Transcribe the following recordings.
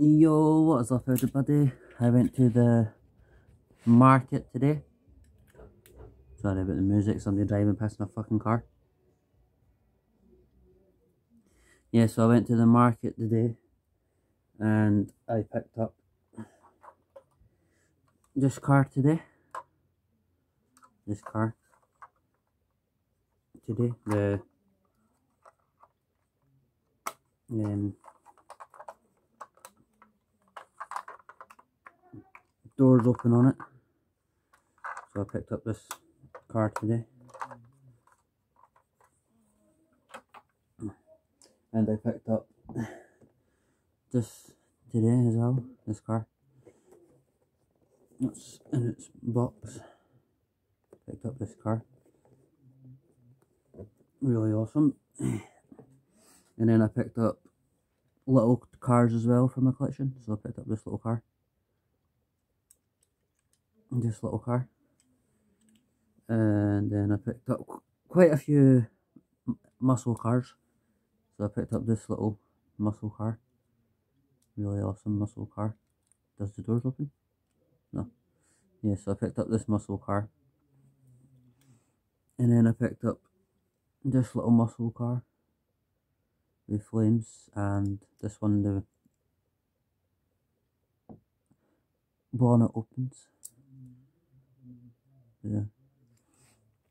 Yo, what is up everybody? I went to the market today. Sorry about the music, somebody driving past my fucking car. Yeah, so I went to the market today and I picked up this car today. This car today. The um doors open on it. So I picked up this car today. And I picked up this today as well, this car. It's in its box. Picked up this car. Really awesome. And then I picked up little cars as well from my collection. So I picked up this little car this little car. And then I picked up quite a few muscle cars. So I picked up this little muscle car. Really awesome muscle car. Does the doors open? no. Yeah so I picked up this muscle car. And then I picked up this little muscle car with flames and this one the bonnet opens yeah.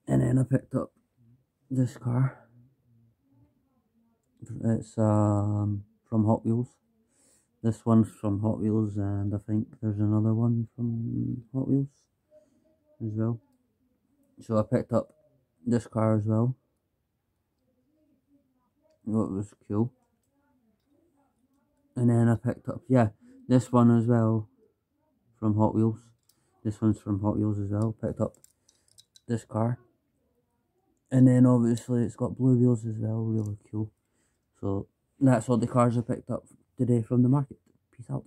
And then I picked up this car. It's um from Hot Wheels. This one's from Hot Wheels and I think there's another one from Hot Wheels as well. So I picked up this car as well. What was cool. And then I picked up, yeah, this one as well from Hot Wheels. This one's from Hot Wheels as well. Picked up this car. And then obviously it's got blue wheels as well. Really cool. So that's all the cars I picked up today from the market. Peace out.